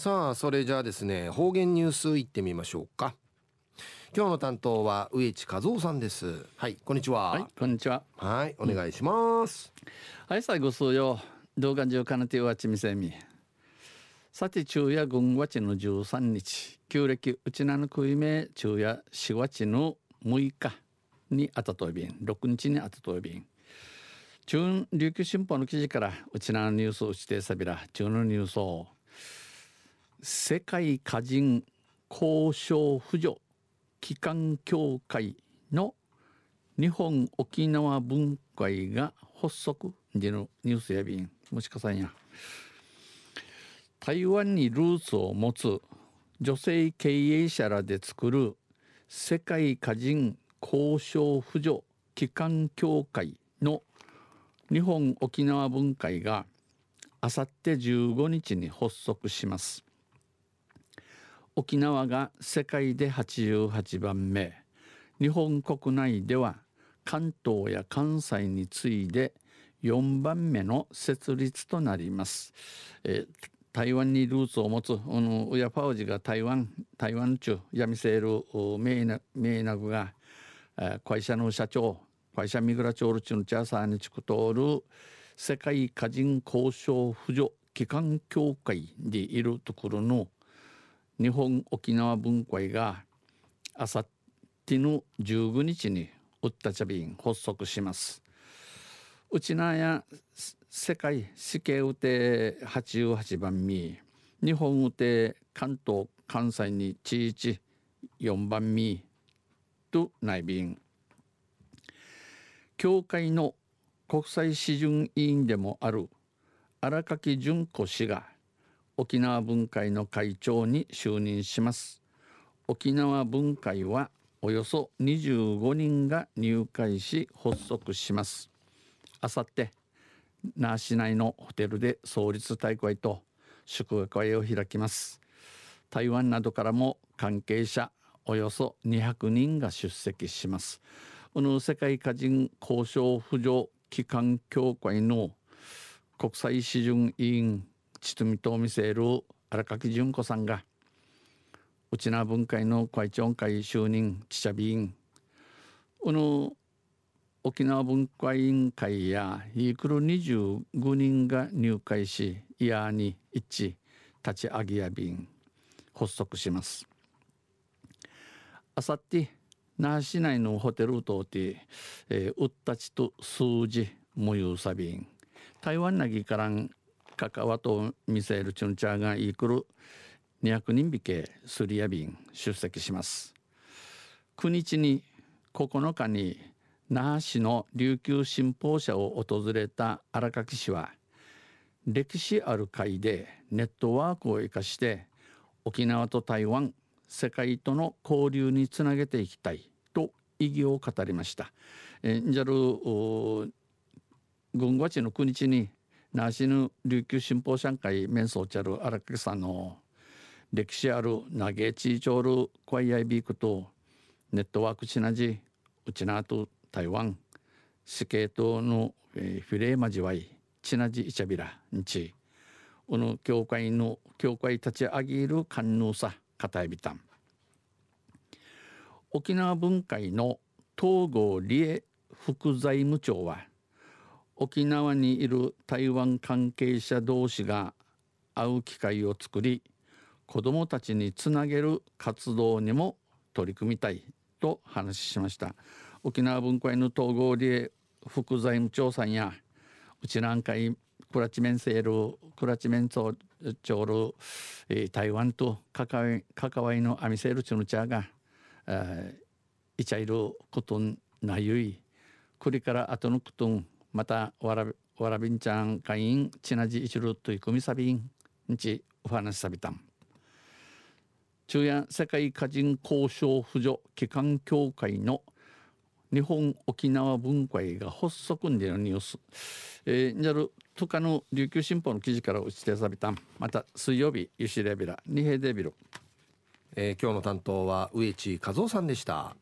さあそれじゃあですね方言ニュースいってみましょうか。今日の担当は植地和夫さんです。はいこんにちは。はいこんにちは。はいお願いします、うん、はい最後数よ。動画中かなてわちみせみ。さて昼夜軍月の13日。旧暦うちなぬくいめ昼夜4月の6日にあたといびん。6日にあたといびん。中琉球新報の記事からうちなのニュースをしてさびら中のニュースを世界歌人交渉扶助機関協会の日本沖縄文会が発足。でのニュースやびん。もしかさんや。台湾にルーツを持つ女性経営者らで作る世界歌人交渉扶助機関協会の日本沖縄文会があさって15日に発足します。沖縄が世界で88番目。日本国内では関東や関西に次いで4番目の設立となります、えー、台湾にルーツを持つあの親パウジが台湾台湾中闇セールメイナメイナグが、えー、会社の社長会社ミグラチョールチュンチャーサーにちくとおる世界歌人交渉扶助機関協会でいるところの日本沖縄文会があさっての15日にウッタチャビン発足します。うちなや世界死刑うて88番目日本うて関東関西にちいち4番目と内便協会の国際批准委員でもある荒垣淳子氏が沖縄文会の会長に就任します。沖縄文会はおよそ25人が入会し発足します。あさって那覇市内のホテルで創立大会と祝賀会を開きます。台湾などからも関係者およそ200人が出席します。この世界歌人交渉扶助機関協会の国際批准委員ちとみと見せる荒垣純子さんが内縄文会の会長会就任記者委員。この沖縄文化委員会やイークル25人が入会しイヤーに一致立ち上げや便発足します。あさって那覇市内のホテルとて、えー、うったちと数字もゆうさびん。台湾なぎからん関わとミサイルチュンチャーがイークル200人引けスリア便出席します9日に9日に那覇市の琉球新報社を訪れた荒垣氏は歴史ある会でネットワークを生かして沖縄と台湾世界との交流につなげていきたいと意義を語りました。えじゃる軍ごちの9日なしぬ琉球新報社会面相ちゃる荒木さんの歴史ある投げちいちょるこいやいびくとネットワークしなじうちなと台湾死刑等の、えー、フィレーマジワイちなじいちゃびらんちこの教会の教会立ち上げる官能さかたえびたん。沖縄文会の東郷理恵副財務長は沖縄にいる台湾関係者同士が会う機会を作り子どもたちにつなげる活動にも取り組みたいと話しました。沖縄文化園の統合で副財務長さんやうちなんかいクラチメンセールクラチメンソチョール、え、台湾と関わりのアミセールチュヌチャーが、えー、いちゃいることなゆいこれから後のことんまたわらわらびんちゃん会員ちなじいちるといくみさびんんちお話さびたん中夜世界歌人交渉扶助機関協会の日本沖縄文化が発足んでのニュース、えー、にあるとかの琉球新報の記事から打ち手さびたんまた水曜日ゆしレビラ二平デビル、えー、今日の担当は植地和夫さんでした